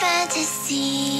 fantasy.